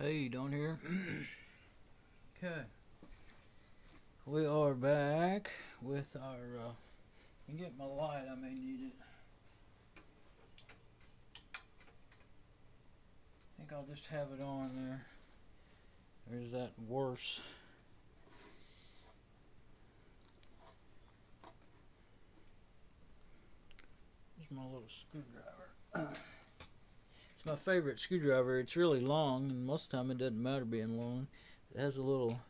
Hey, down here. okay. We are back with our. Uh, you get my light, I may need it. I think I'll just have it on there. There's that worse. Here's my little screwdriver. My favorite screwdriver. It's really long, and most of the time it doesn't matter being long. It has a little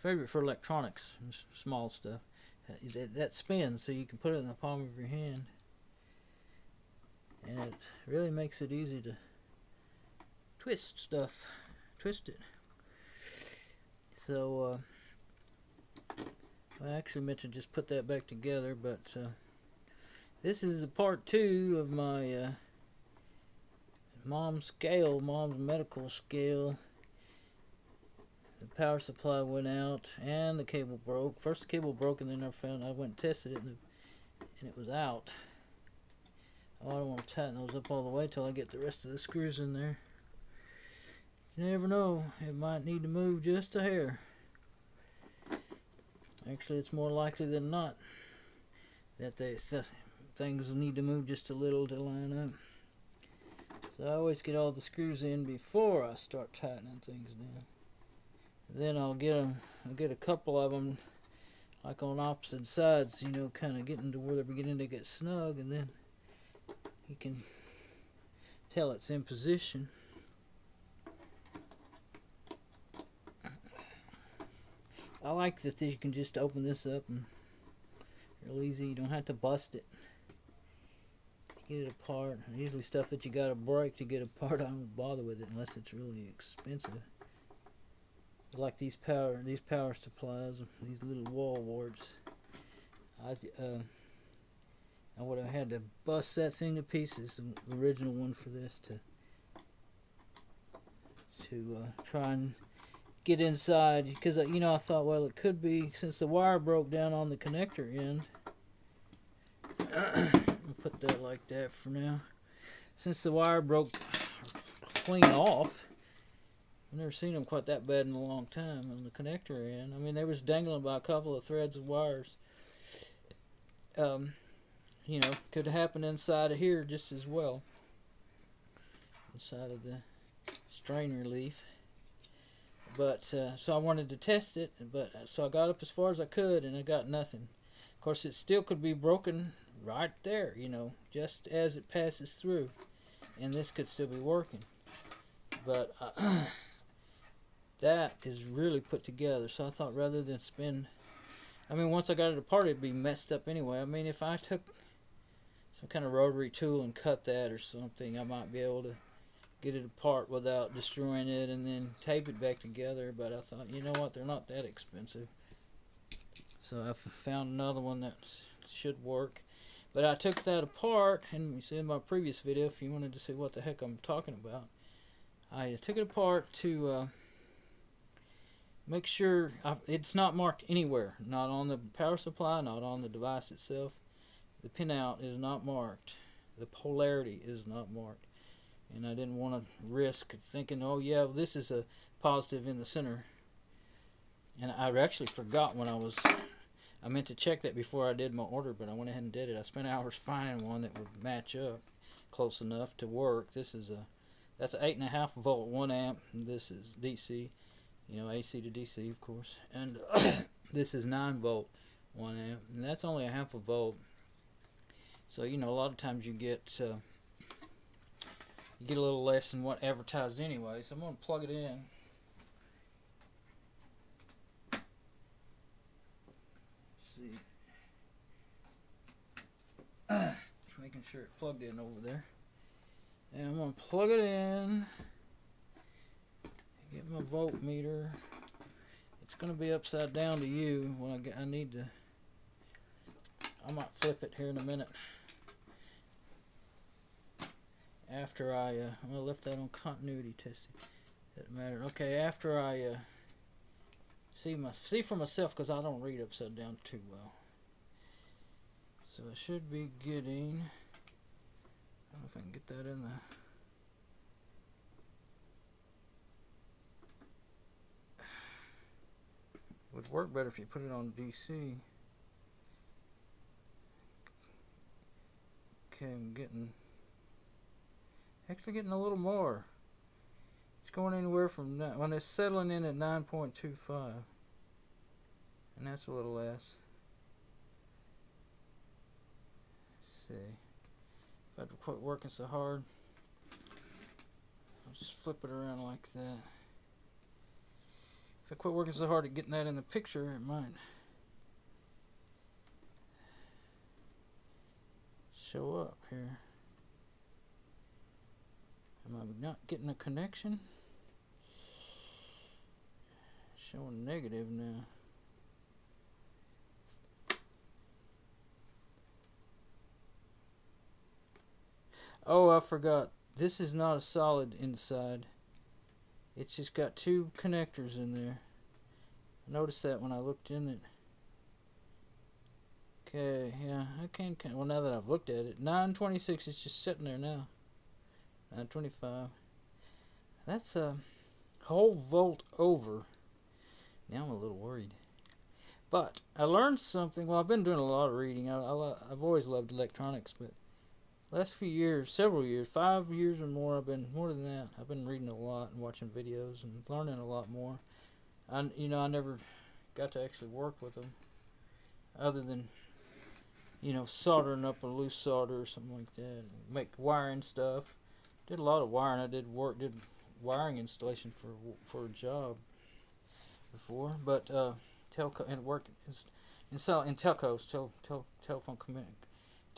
favorite for electronics, small stuff. That, that spins, so you can put it in the palm of your hand, and it really makes it easy to twist stuff, twist it. So uh, I actually meant to just put that back together, but uh, this is a part two of my. Uh, mom's scale, mom's medical scale. The power supply went out and the cable broke. First the cable broke and then I found I went and tested it and, the, and it was out. Oh, I don't want to tighten those up all the way till I get the rest of the screws in there. You never know, it might need to move just a hair. Actually, it's more likely than not that they, things need to move just a little to line up. So I always get all the screws in before I start tightening things down. Then I'll get them, I'll get a couple of them like on opposite sides, you know, kind of getting to where they're beginning to get snug, and then you can tell it's in position. I like that you can just open this up and real easy. You don't have to bust it get it apart. Usually stuff that you gotta break to get apart, I don't bother with it unless it's really expensive. Like these power these power supplies, these little wall warts. I uh, I would have had to bust that thing to pieces, the original one for this to to uh, try and get inside because uh, you know I thought well it could be since the wire broke down on the connector end put that like that for now. Since the wire broke clean off, I've never seen them quite that bad in a long time on the connector end. I mean, they was dangling by a couple of threads of wires. Um, you know, could happen inside of here just as well. Inside of the strain relief. But, uh, so I wanted to test it, but, so I got up as far as I could and I got nothing. Of course, it still could be broken right there, you know, just as it passes through. And this could still be working. But uh, that is really put together. So I thought rather than spend, I mean, once I got it apart, it'd be messed up anyway. I mean, if I took some kind of rotary tool and cut that or something, I might be able to get it apart without destroying it and then tape it back together. But I thought, you know what, they're not that expensive. So I found another one that should work. But I took that apart, and you see in my previous video, if you wanted to see what the heck I'm talking about, I took it apart to uh, make sure I, it's not marked anywhere, not on the power supply, not on the device itself. The pinout is not marked. The polarity is not marked. And I didn't want to risk thinking, oh yeah, this is a positive in the center. And I actually forgot when I was I meant to check that before I did my order, but I went ahead and did it. I spent hours finding one that would match up close enough to work. This is a that's an eight and a half volt, one amp. This is DC, you know, AC to DC, of course, and this is nine volt, one amp, and that's only a half a volt. So you know, a lot of times you get uh, you get a little less than what advertised anyway. So I'm gonna plug it in. See. Making sure it plugged in over there. And I'm going to plug it in. Get my voltmeter. It's going to be upside down to you when I get, I need to, I might flip it here in a minute. After I, uh, I'm going to left that on continuity testing. Doesn't matter. Okay, after I, uh, see my see for myself because I don't read upside down too well. So I should be getting. I don't know if I can get that in there. Would work better if you put it on DC. Okay, I'm getting actually getting a little more. It's going anywhere from when it's settling in at 9.25, and that's a little less. Let's see if I'd quit working so hard. I'll just flip it around like that. If I quit working so hard at getting that in the picture, it might show up here. Am I not getting a connection? Showing negative now. Oh, I forgot. This is not a solid inside. It's just got two connectors in there. I noticed that when I looked in it. Okay, yeah, I can, can well now that I've looked at it. 926 is just sitting there now. 925. That's a whole volt over. Now I'm a little worried. But I learned something. Well, I've been doing a lot of reading. I, I, I've always loved electronics, but last few years, several years, five years or more, I've been more than that. I've been reading a lot and watching videos and learning a lot more. I, you know, I never got to actually work with them, other than, you know, soldering up a loose solder or something like that, make wiring stuff. Did a lot of wiring. I did work, did wiring installation for for a job before, but uh, telco and work in, in telcos, tel, tel, telephone communication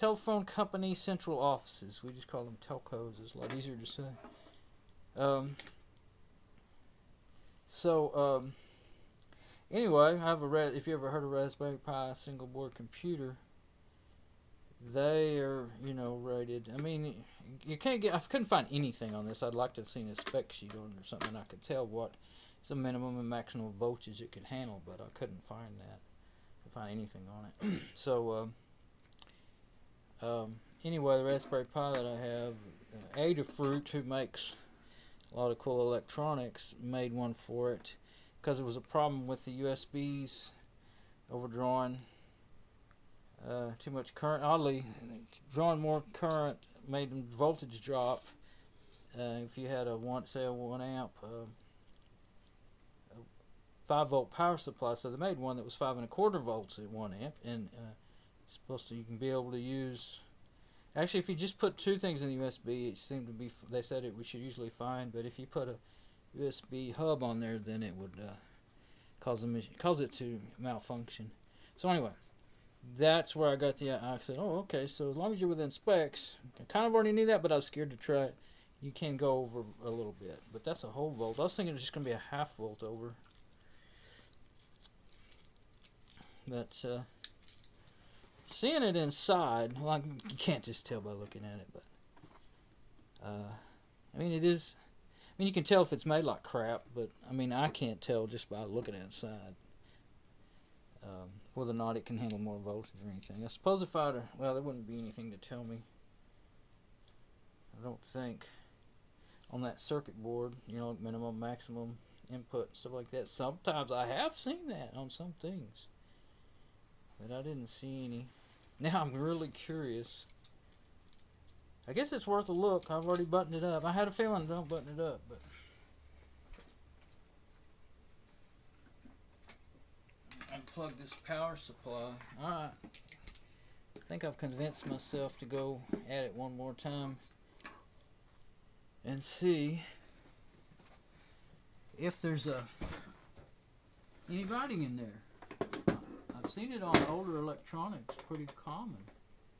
telephone company central offices. We just call them telcos. It's a lot easier to say. Um, so, um, anyway, I have a red. If you ever heard of Raspberry Pi single board computer, they are you know rated. I mean, you can't get. I couldn't find anything on this. I'd like to have seen a spec sheet on it or something. I could tell what is the minimum and maximum voltage it could handle, but I couldn't find that. I find anything on it. so. Um, um, anyway, the Raspberry Pi that I have, uh, Adafruit, who makes a lot of cool electronics, made one for it because it was a problem with the USBs overdrawing uh, too much current. Oddly, drawing more current made the voltage drop. Uh, if you had a one, say a one amp, uh, five volt power supply, so they made one that was five and a quarter volts at one amp, and uh, supposed to you can be able to use actually if you just put two things in the USB it seemed to be they said it we should usually fine but if you put a USB hub on there then it would uh, cause them cause it to malfunction. So anyway that's where I got the I said oh okay so as long as you're within specs I kind of already knew that but I was scared to try it. You can go over a little bit but that's a whole volt. I was thinking it was just gonna be a half volt over but uh, seeing it inside, like you can't just tell by looking at it, but uh, I mean it is. I mean you can tell if it's made like crap, but I mean I can't tell just by looking inside um, whether or not it can handle more voltage or anything. I suppose if I'd well, there wouldn't be anything to tell me. I don't think on that circuit board, you know, minimum, maximum input, stuff like that. Sometimes I have seen that on some things, but I didn't see any. Now I'm really curious. I guess it's worth a look. I've already buttoned it up. I had a feeling don't button it up, but unplug this power supply. Alright. I think I've convinced myself to go at it one more time and see if there's a any writing in there. Seen it on older electronics, pretty common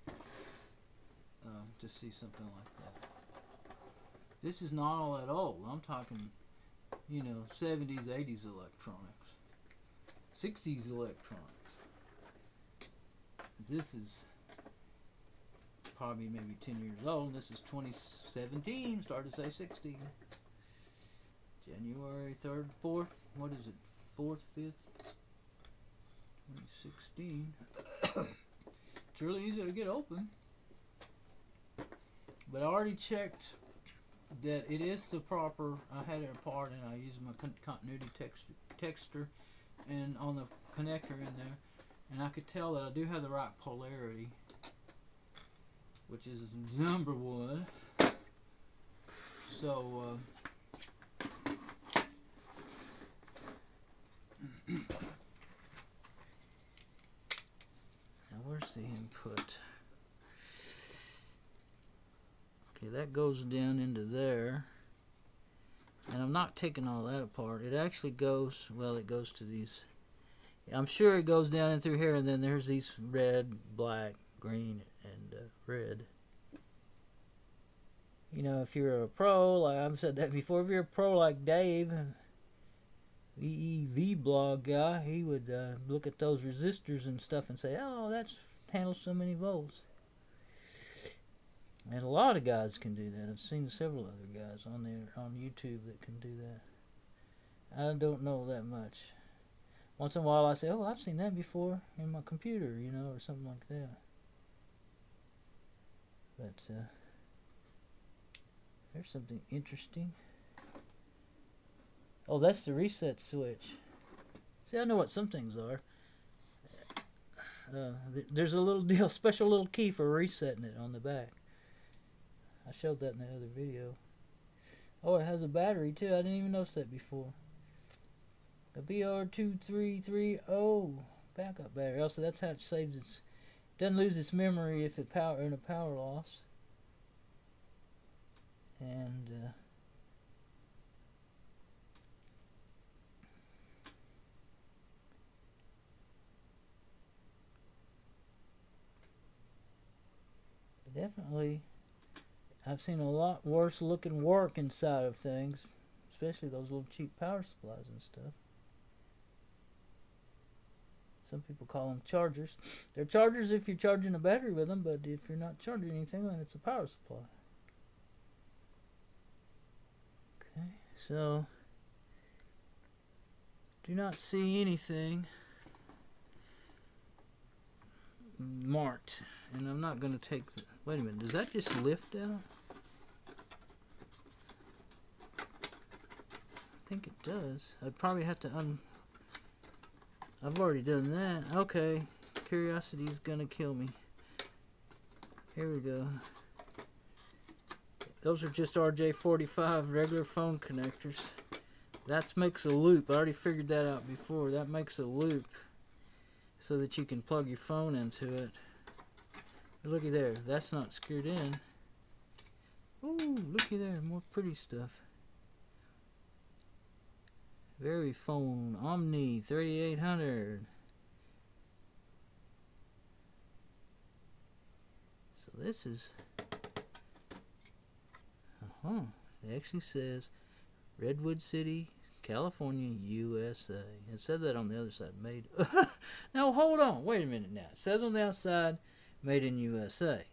uh, to see something like that. This is not all that old. I'm talking, you know, 70s, 80s electronics, 60s electronics. This is probably maybe 10 years old. This is 2017, started to say 16. January 3rd, 4th, what is it, 4th, 5th? 2016. it's really easy to get open. But I already checked that it is the proper, I had it apart and I used my continuity texture, texture and on the connector in there, and I could tell that I do have the right polarity, which is number one. So. Uh, now the input? Okay, that goes down into there. And I'm not taking all that apart. It actually goes, well, it goes to these. I'm sure it goes down in through here, and then there's these red, black, green, and uh, red. You know, if you're a pro, like I've said that before, if you're a pro like Dave, EEVblog guy, he would uh, look at those resistors and stuff and say, oh, that's handles so many volts. And a lot of guys can do that. I've seen several other guys on there on YouTube that can do that. I don't know that much. Once in a while I say, oh, I've seen that before in my computer, you know, or something like that. But uh, there's something interesting. Oh, that's the reset switch. See, I know what some things are. Uh, th there's a little deal, special little key for resetting it on the back. I showed that in the other video. Oh, it has a battery too. I didn't even notice that before. A BR2330 backup battery. Also, that's how it saves its. Doesn't lose its memory if it power in a power loss. And uh, definitely I've seen a lot worse looking work inside of things, especially those little cheap power supplies and stuff. Some people call them chargers. They're chargers if you're charging a battery with them, but if you're not charging anything, then it's a power supply. Okay, so do not see anything marked, and I'm not going to take the Wait a minute, does that just lift out? I think it does. I'd probably have to un... I've already done that. Okay, curiosity's gonna kill me. Here we go. Those are just RJ45 regular phone connectors. That makes a loop. I already figured that out before. That makes a loop so that you can plug your phone into it. Looky there, that's not screwed in. Ooh, looky there, more pretty stuff. Verifone, Omni 3800. So this is, uh-huh, it actually says Redwood City, California, USA. It says that on the other side, made. now hold on, wait a minute now. It says on the outside, made in USA.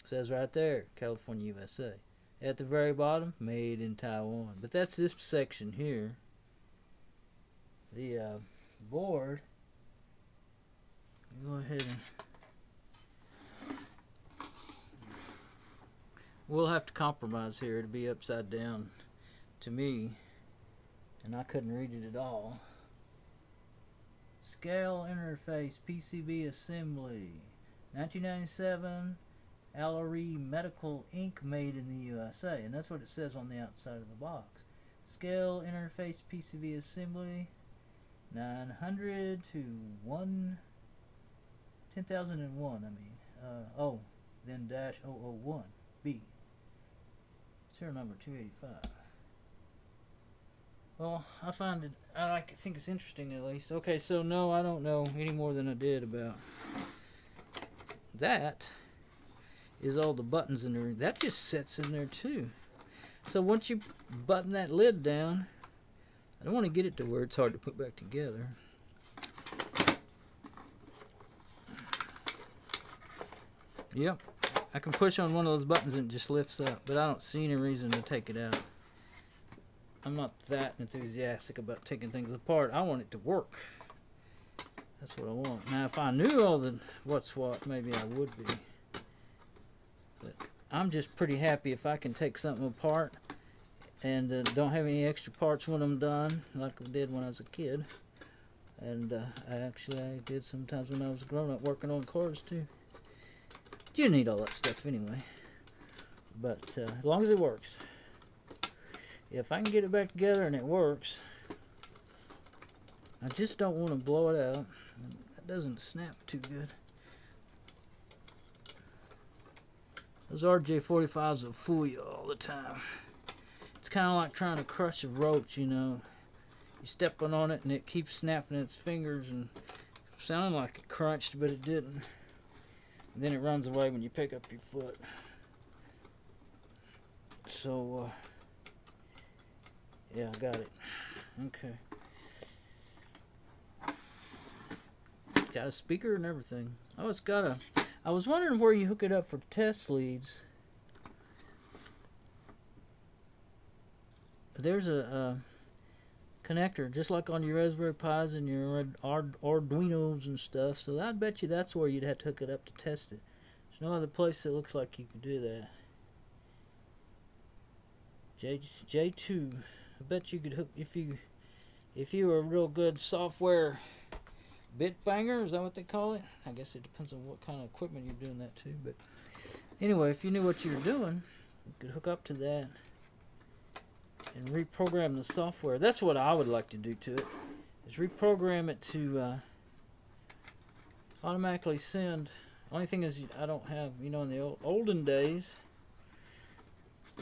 It says right there, California, USA. At the very bottom, made in Taiwan. But that's this section here. The uh, board. Go ahead and. We'll have to compromise here. It'll be upside down to me. And I couldn't read it at all. Scale interface PCB assembly. 1997, Alere Medical Inc. made in the USA. And that's what it says on the outside of the box. Scale interface PCB assembly 900 to 1 10001 I mean uh, oh then dash 001 B serial number 285 well I find it I think it's interesting at least okay so no I don't know any more than I did about that is all the buttons in there. That just sits in there too. So once you button that lid down, I don't want to get it to where it's hard to put back together. Yep, I can push on one of those buttons and it just lifts up, but I don't see any reason to take it out. I'm not that enthusiastic about taking things apart. I want it to work. That's what I want. Now, if I knew all the what's what, maybe I would be. But I'm just pretty happy if I can take something apart and uh, don't have any extra parts when I'm done, like I did when I was a kid. And uh, I actually I did sometimes when I was grown up working on cars too. You need all that stuff anyway. But uh, as long as it works. If I can get it back together and it works, I just don't want to blow it out. That doesn't snap too good. Those RJ45s will fool you all the time. It's kind of like trying to crush a roach, you know. You stepping on it and it keeps snapping its fingers and sounding like it crunched, but it didn't. And then it runs away when you pick up your foot. So, uh, yeah, I got it. Okay. Got a speaker and everything. Oh, it's got a. I was wondering where you hook it up for test leads. There's a, a connector, just like on your Raspberry Pis and your Arduinos and stuff. So I bet you that's where you'd have to hook it up to test it. There's no other place that looks like you can do that. J J2. I bet you could hook if you if you were a real good software bit banger. Is that what they call it? I guess it depends on what kind of equipment you're doing that to. But anyway, if you knew what you were doing, you could hook up to that and reprogram the software. That's what I would like to do to it. Is reprogram it to uh, automatically send. Only thing is, I don't have. You know, in the old, olden days,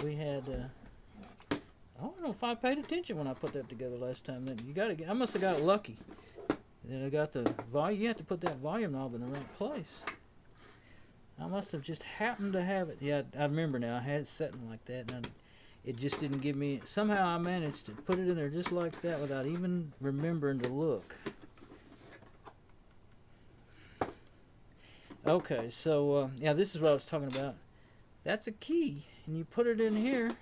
we had. Uh, I don't know if I paid attention when I put that together last time. Then you got to. I must have got lucky. Then I got the volume. You have to put that volume knob in the right place. I must have just happened to have it. Yeah, I remember now. I had it setting like that, and I, it just didn't give me. Somehow I managed to put it in there just like that without even remembering to look. Okay, so uh, yeah, this is what I was talking about. That's a key, and you put it in here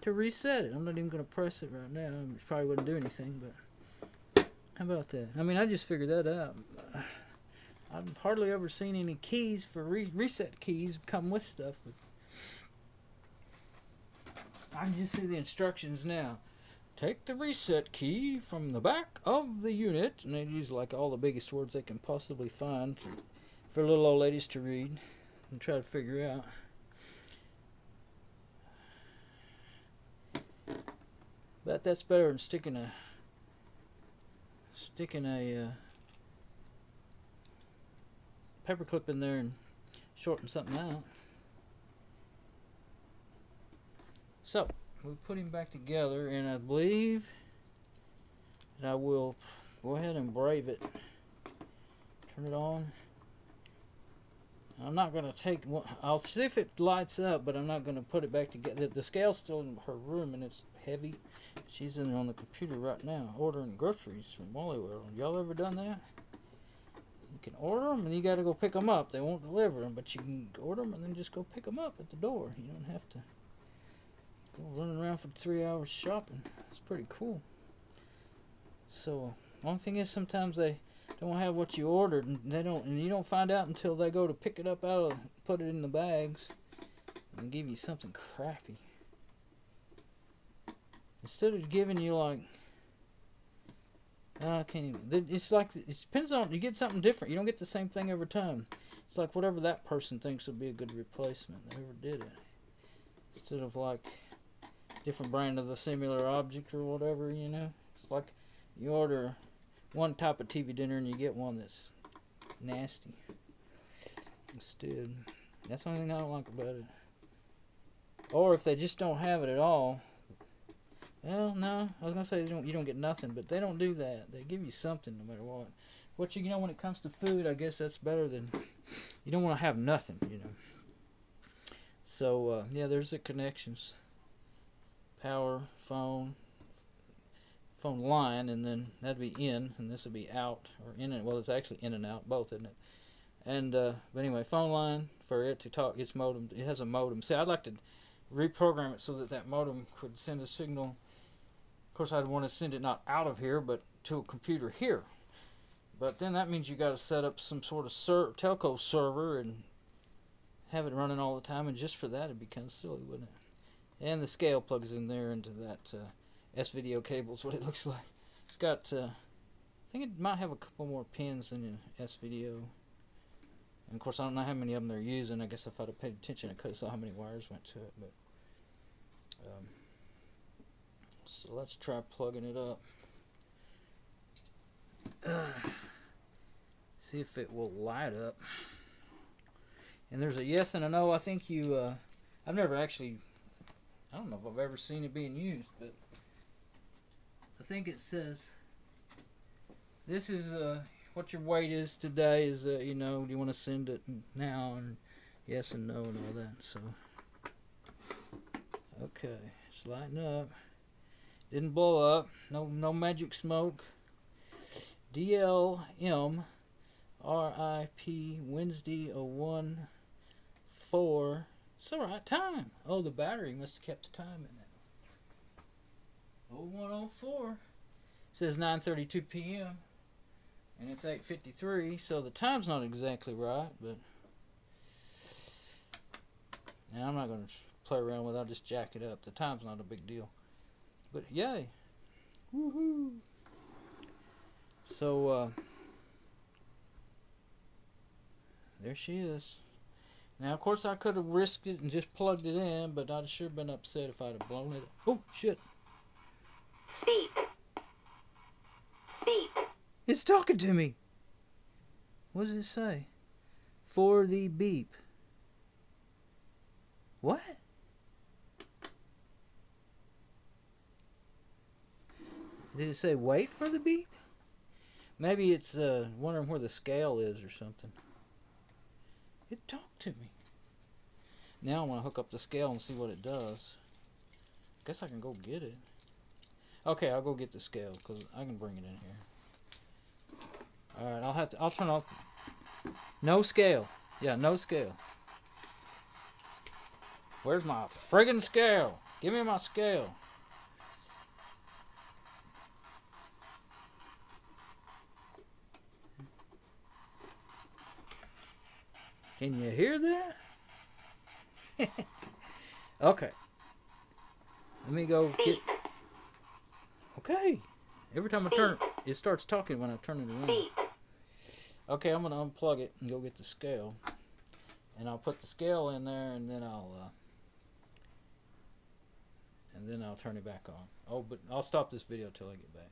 to reset it. I'm not even going to press it right now. It probably wouldn't do anything, but. How about that? I mean, I just figured that out. I've hardly ever seen any keys for re reset keys come with stuff. But I can just see the instructions now. Take the reset key from the back of the unit, and they use like all the biggest words they can possibly find for, for little old ladies to read and try to figure out. But that's better than sticking a sticking a uh, paper clip in there and shorten something out. So, we put him back together and I believe that I will go ahead and brave it. Turn it on. I'm not going to take one. I'll see if it lights up, but I'm not going to put it back together. The scale's still in her room and it's heavy. She's in on the computer right now ordering groceries from Wally World. Y'all ever done that? You can order them and you got to go pick them up. They won't deliver them, but you can order them and then just go pick them up at the door. You don't have to go running around for three hours shopping. It's pretty cool. So, one thing is sometimes they don't have what you ordered and they don't and you don't find out until they go to pick it up out of put it in the bags and give you something crappy instead of giving you like I can't even. It's like it depends on you get something different. You don't get the same thing every time. It's like whatever that person thinks would be a good replacement. Whoever did it, instead of like different brand of the similar object or whatever. You know, it's like you order one type of TV dinner and you get one that's nasty. Instead, that's the only thing I don't like about it. Or if they just don't have it at all, well, no, I was gonna say don't, you don't get nothing, but they don't do that. They give you something no matter what. What you, you know when it comes to food, I guess that's better than you don't want to have nothing, you know. So uh, yeah, there's the connections. Power, phone, phone line, and then that'd be in, and this would be out or in and well, it's actually in and out, both, isn't it? And uh, but anyway, phone line for it to talk. Its modem. It has a modem. See, I'd like to reprogram it so that that modem could send a signal of course, I'd want to send it not out of here, but to a computer here. But then that means you got to set up some sort of ser telco server and have it running all the time. And just for that, it'd be kind of silly, wouldn't it? And the scale plugs in there into that uh, S-video cable. Is what it looks like. It's got uh, think it might have a couple more pins than an S video. And of course, I don't know how many of them they're using. I guess if I'd have paid attention, I could have saw how many wires went to it. But um, so let's try plugging it up. see if it will light up. And there's a yes and a no. I think you. Uh, I've never actually. I don't know if I've ever seen it being used, but I think it says. This is uh, what your weight is today. Is uh, you know, do you want to send it now and yes and no and all that. So. Okay, it's lighting up. Didn't blow up. No, no magic smoke. DLM RIP Wednesday 01 4. It's the right time. Oh, the battery must have kept the time in it. 0104 says 9:32 p.m. and it's 8:53, so the time's not exactly right, but and I'm not going to play around with it. I'll just jack it up. The time's not a big deal. But yay. Woohoo. So uh there she is. Now, of course, I could have risked it and just plugged it in, but I'd sure been upset if I'd have blown it. Oh, shit. Beep. Beep. It's talking to me. What does it say? For the beep. What? Did it say wait for the beep? Maybe it's uh, wondering where the scale is or something. It talked to me. Now I want to hook up the scale and see what it does. Guess I can go get it. Okay, I'll go get the scale because I can bring it in here. All right, I'll have to. I'll turn off. No scale. Yeah, no scale. Where's my friggin' scale? Give me my scale. Can you hear that? okay. Let me go get. Okay. Every time I turn, it starts talking when I turn it around. Okay, I'm gonna unplug it and go get the scale, and I'll put the scale in there, and then I'll, uh, and then I'll turn it back on. Oh, but I'll stop this video till I get back.